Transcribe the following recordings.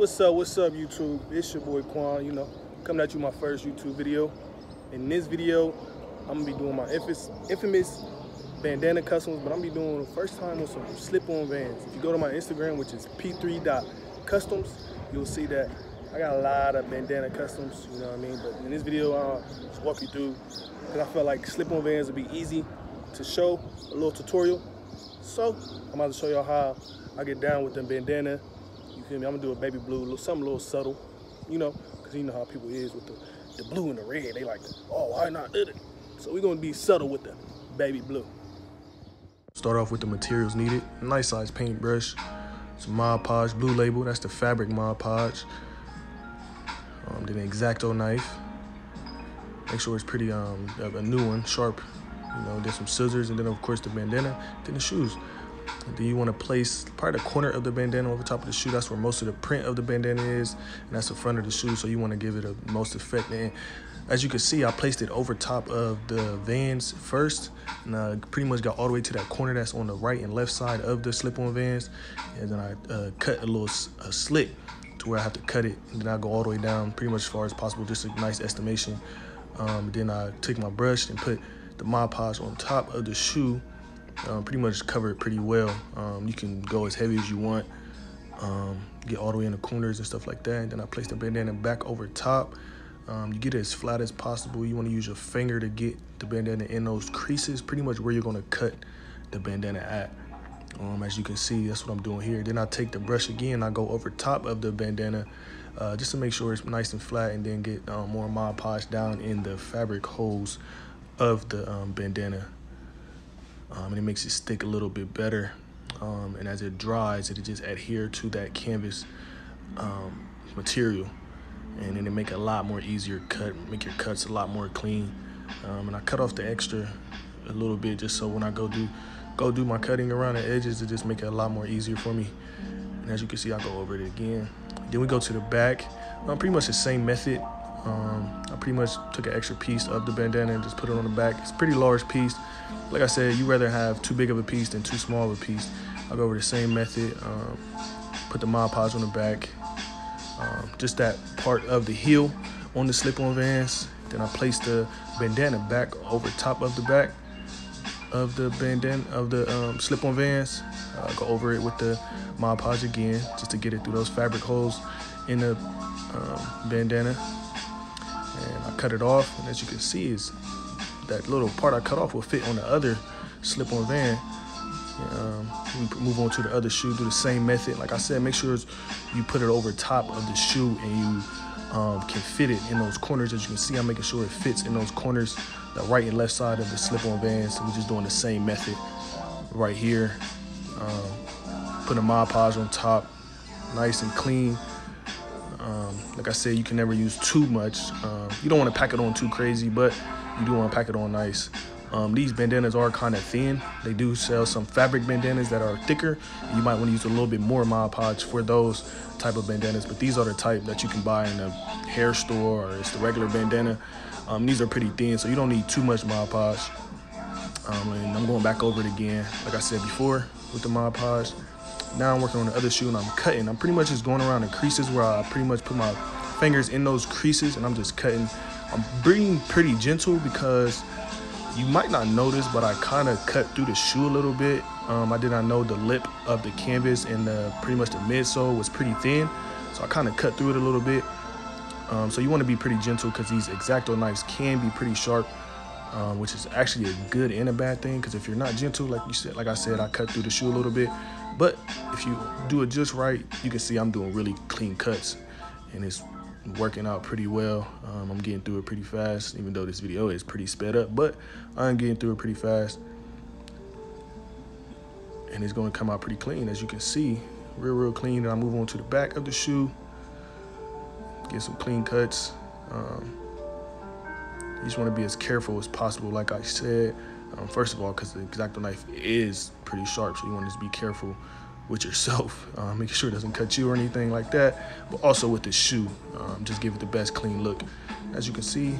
What's up, what's up YouTube? It's your boy Quan, you know, coming at you my first YouTube video. In this video, I'm gonna be doing my infamous, infamous bandana customs, but I'm gonna be doing the first time with some slip-on vans. If you go to my Instagram, which is p3.customs, you'll see that I got a lot of bandana customs, you know what I mean? But in this video, I'll just walk you through, because I felt like slip-on vans would be easy to show, a little tutorial. So, I'm about to show y'all how I get down with the bandana. Feel me? I'm gonna do a baby blue, something a little subtle, you know, because you know how people is with the, the blue and the red. They like, oh, why not did it? So we're gonna be subtle with the baby blue. Start off with the materials needed. Nice size paintbrush, some Mod Podge blue label. That's the fabric Mod Podge. Um, then an X-Acto knife. Make sure it's pretty, um, a new one, sharp. You know, then some scissors, and then of course the bandana, then the shoes. Then you want to place probably the corner of the bandana over top of the shoe. That's where most of the print of the bandana is, and that's the front of the shoe. So you want to give it a most effect. And as you can see, I placed it over top of the Vans first, and I pretty much got all the way to that corner that's on the right and left side of the slip-on Vans, and then I uh, cut a little a slit to where I have to cut it, and then I go all the way down pretty much as far as possible, just a nice estimation. Um, then I took my brush and put the Mod Podge on top of the shoe, um, pretty much cover it pretty well. Um, you can go as heavy as you want, um, get all the way in the corners and stuff like that. And then I place the bandana back over top. Um, you get it as flat as possible. You want to use your finger to get the bandana in those creases, pretty much where you're going to cut the bandana at. Um, as you can see, that's what I'm doing here. Then I take the brush again, I go over top of the bandana uh, just to make sure it's nice and flat and then get um, more Mod Podge down in the fabric holes of the bandana. Um, and it makes it stick a little bit better. Um, and as it dries, it just adhere to that canvas um, material. And then it make a lot more easier cut, make your cuts a lot more clean. Um, and I cut off the extra a little bit just so when I go do go do my cutting around the edges, it just make it a lot more easier for me. And as you can see, I go over it again. Then we go to the back. Um, pretty much the same method. Um, I pretty much took an extra piece of the bandana and just put it on the back. It's a pretty large piece. Like I said, you rather have too big of a piece than too small of a piece. I'll go over the same method. Um, put the Mod Podge on the back. Um, just that part of the heel on the slip-on Vans. Then I place the bandana back over top of the back of the bandana of the um, slip-on Vans. Uh, go over it with the Mod Podge again, just to get it through those fabric holes in the um, bandana. And I cut it off, and as you can see, is that little part I cut off will fit on the other slip-on Van. Um, we move on to the other shoe, do the same method. Like I said, make sure you put it over top of the shoe and you um, can fit it in those corners. As you can see, I'm making sure it fits in those corners, the right and left side of the slip-on Vans. So we're just doing the same method right here. Um, put a Mod Podge on top, nice and clean. Um, like I said, you can never use too much. Um, you don't want to pack it on too crazy, but you do want to pack it on nice. Um, these bandanas are kind of thin. They do sell some fabric bandanas that are thicker. You might want to use a little bit more Mod Podge for those type of bandanas, but these are the type that you can buy in a hair store or it's the regular bandana. Um, these are pretty thin, so you don't need too much Mod Podge. Um, and I'm going back over it again, like I said before, with the Mod Podge. Now I'm working on the other shoe and I'm cutting. I'm pretty much just going around the creases where I pretty much put my fingers in those creases and I'm just cutting. I'm being pretty gentle because you might not notice, but I kind of cut through the shoe a little bit. Um, I did not know the lip of the canvas and the, pretty much the midsole was pretty thin. So I kind of cut through it a little bit. Um, so you want to be pretty gentle because these X-Acto knives can be pretty sharp, um, which is actually a good and a bad thing. Because if you're not gentle, like you said, like I said, I cut through the shoe a little bit. But if you do it just right, you can see I'm doing really clean cuts and it's working out pretty well. Um, I'm getting through it pretty fast, even though this video is pretty sped up, but I'm getting through it pretty fast. And it's gonna come out pretty clean, as you can see, real, real clean. And I move on to the back of the shoe, get some clean cuts. Um, you just wanna be as careful as possible, like I said. Um, first of all, because the X-Acto knife is pretty sharp, so you want to be careful with yourself, uh, making sure it doesn't cut you or anything like that. But also with the shoe, um, just give it the best clean look. As you can see,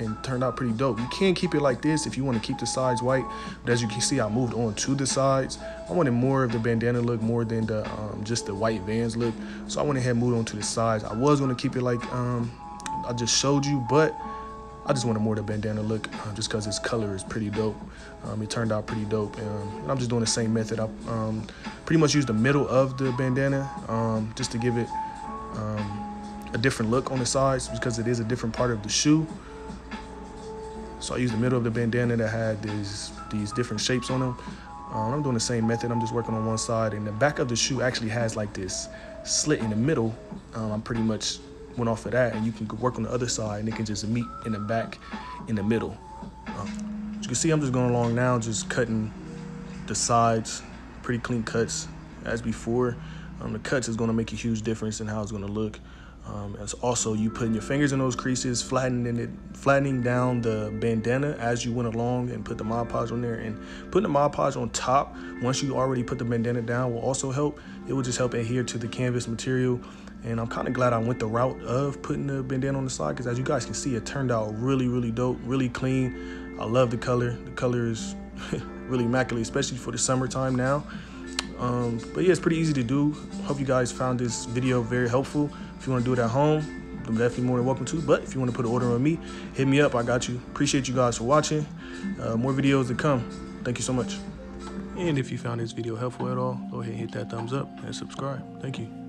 can turn out pretty dope. You can keep it like this if you want to keep the sides white. But as you can see, I moved on to the sides. I wanted more of the bandana look more than the um, just the white Vans look. So I went ahead and moved on to the sides. I was going to keep it like um, I just showed you, but I just wanted more of the bandana look uh, just because its color is pretty dope. Um, it turned out pretty dope. Um, and I'm just doing the same method. I um, pretty much used the middle of the bandana um, just to give it um, a different look on the sides because it is a different part of the shoe. So I used the middle of the bandana that had these, these different shapes on them. Um, I'm doing the same method. I'm just working on one side. And the back of the shoe actually has like this slit in the middle. I'm pretty much went off of that and you can work on the other side and it can just meet in the back in the middle. Um, as you can see, I'm just going along now, just cutting the sides, pretty clean cuts as before. Um, the cuts is gonna make a huge difference in how it's gonna look. Um, as also you putting your fingers in those creases, flattening it, flattening down the bandana as you went along and put the Mod Podge on there and putting the Mod Podge on top once you already put the bandana down will also help. It will just help adhere to the canvas material and I'm kind of glad I went the route of putting the bandana on the side because as you guys can see, it turned out really, really dope, really clean. I love the color. The color is really immaculate, especially for the summertime now. Um, but yeah, it's pretty easy to do. Hope you guys found this video very helpful. If you want to do it at home, I'm definitely more than welcome to. But if you want to put an order on me, hit me up. I got you. Appreciate you guys for watching. Uh, more videos to come. Thank you so much. And if you found this video helpful at all, go ahead and hit that thumbs up and subscribe. Thank you.